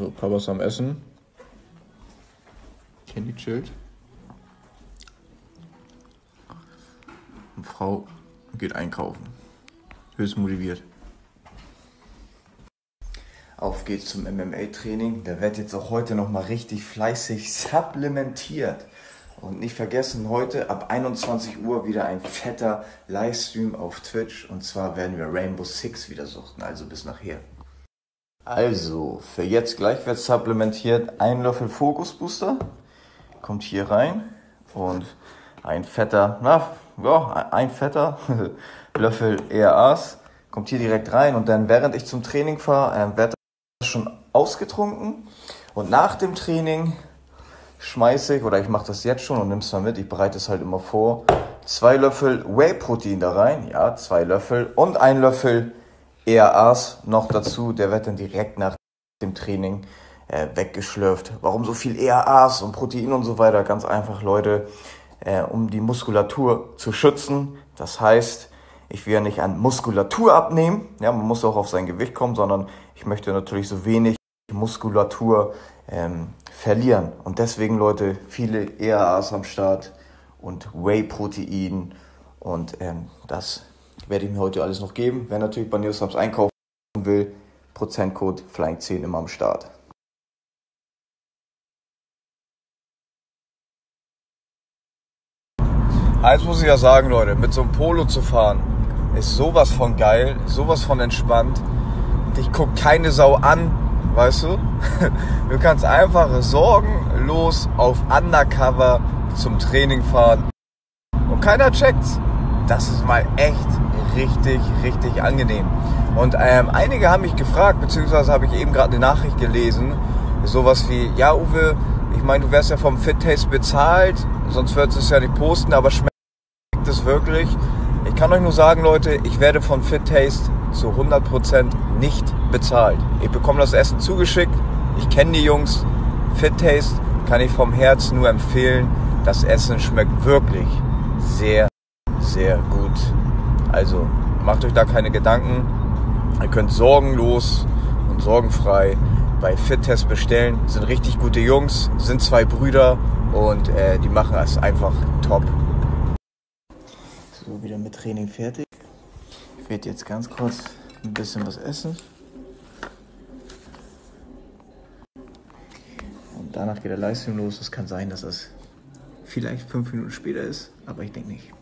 So, Papa ist am Essen. Candy chillt. Und Frau geht einkaufen. Höchst motiviert. Auf geht's zum MMA-Training. Der wird jetzt auch heute nochmal richtig fleißig supplementiert. Und nicht vergessen, heute ab 21 Uhr wieder ein fetter Livestream auf Twitch. Und zwar werden wir Rainbow Six wieder suchten. Also bis nachher. Also, für jetzt gleich wird supplementiert ein Löffel Focus Booster. Kommt hier rein. Und ein fetter, na, ja, ein fetter Löffel ERAs. Kommt hier direkt rein. Und dann, während ich zum Training fahre, äh, wird das schon ausgetrunken. Und nach dem Training schmeiße ich, oder ich mache das jetzt schon und nimm's mal mit, ich bereite es halt immer vor, zwei Löffel Whey-Protein da rein, ja, zwei Löffel und ein Löffel ERAs noch dazu, der wird dann direkt nach dem Training äh, weggeschlürft. Warum so viel ERAs und Protein und so weiter? Ganz einfach, Leute, äh, um die Muskulatur zu schützen. Das heißt, ich will ja nicht an Muskulatur abnehmen, ja, man muss auch auf sein Gewicht kommen, sondern ich möchte natürlich so wenig Muskulatur ähm, verlieren. Und deswegen, Leute, viele ERAs am Start und Whey-Protein. Und ähm, das werde ich mir heute alles noch geben. Wer natürlich bei Newsubs einkaufen will, Prozentcode Flying10 immer am Start. Eins muss ich ja sagen, Leute, mit so einem Polo zu fahren, ist sowas von geil, sowas von entspannt. Dich guckt keine Sau an, weißt du? Du kannst einfach sorgenlos auf Undercover zum Training fahren und keiner checkt's. Das ist mal echt richtig, richtig angenehm. Und ähm, einige haben mich gefragt, beziehungsweise habe ich eben gerade eine Nachricht gelesen, sowas wie, ja Uwe, ich meine, du wärst ja vom Fit Taste bezahlt, sonst würdest du es ja nicht posten, aber schmeckt es wirklich? Ich kann euch nur sagen, Leute, ich werde von Fit Taste zu 100% nicht bezahlt. Ich bekomme das Essen zugeschickt, ich kenne die Jungs. Fit Taste kann ich vom Herzen nur empfehlen. Das Essen schmeckt wirklich sehr, sehr gut. Also macht euch da keine Gedanken. Ihr könnt sorgenlos und sorgenfrei bei Fit Test bestellen. Sind richtig gute Jungs, sind zwei Brüder und äh, die machen es einfach top. So, wieder mit Training fertig. Ich werde jetzt ganz kurz ein bisschen was essen. Und danach geht der Livestream los. Es kann sein, dass es vielleicht fünf Minuten später ist, aber ich denke nicht.